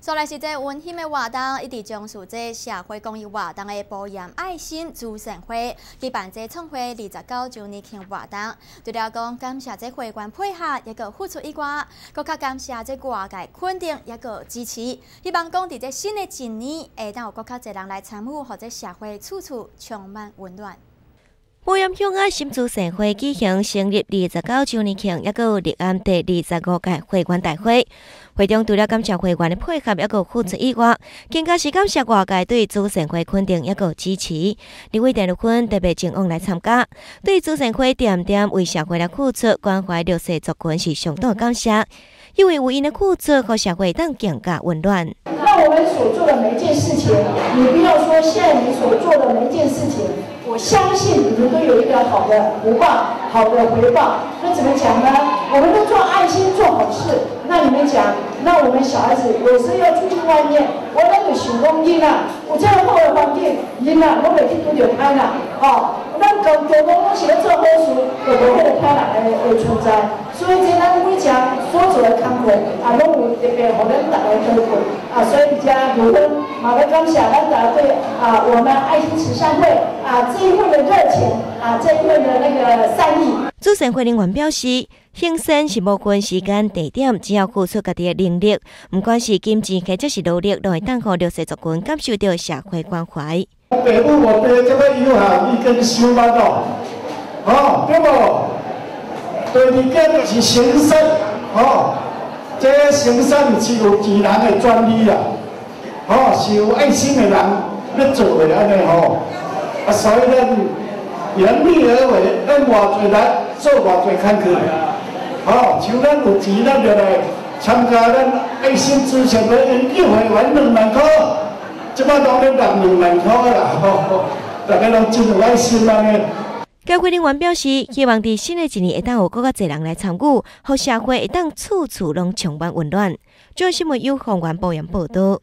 再来是这温馨的活动，一直将述这社会公益活动。的保养爱心助善会举办这创会二十九周年庆活动。除了讲感谢这会员配合，也个付出以外，更加感谢这外界肯定也个支持。希望讲伫这新的一年，会当有更加侪人来参与，或者社会处处充满温暖。保险向爱心助社会举行成立二十九周年庆，也有立案第二十五届会员大会。会中除了感谢会员的配合，也有付出以外，更加是感谢外界对助善会肯定，也有支持。两位电路坤特别前往来参加，对助善会点点为社会来付出，关怀弱势族群是相当感谢。因为无因的付出和社会当更加温暖。那我们所做的每一件事情，你不要现在你所做的每一件事情。我相信你们都有一个好的福报，好的回报。那怎么讲呢？我们都做爱心，做好事。那你们讲，那我们小孩子有时要出去外面，我那个手工艺呢？我这样好的环境，因啊，我每天都有开啦，哦。咱做做工拢是咧做好事，就无迄个开朗的会存在。所以，这咱每项所做的工作，啊，拢有特别互咱大家推广。啊，所以，家有分，马来感谢咱大家对啊，我们爱心慈善会啊这一份的热情啊，这一份的那个善意。主持会人员表示，献身是无分时间地点，只要付出家己的能力，不管是金钱或者是努力，都会当互弱势族群感受到社会关怀。父母我爹这个有效，已经收班咯，哦，对不？第二件就是行善，这行善是有自然的专利啦，哦，是有爱心的人要做的安尼吼，啊，所以呢，量力而为，咱偌侪人做偌侪坎坷，哦，像咱有钱，咱就来参加咱爱心慈善的一会员两万块。即摆当然两两万块啦，吼，大家拢真有爱心啦呢。该会人员表示，希望伫新的一年会当有更加侪人来参与，互社会会当处处拢充满温暖。中央新闻由宏源报言报道。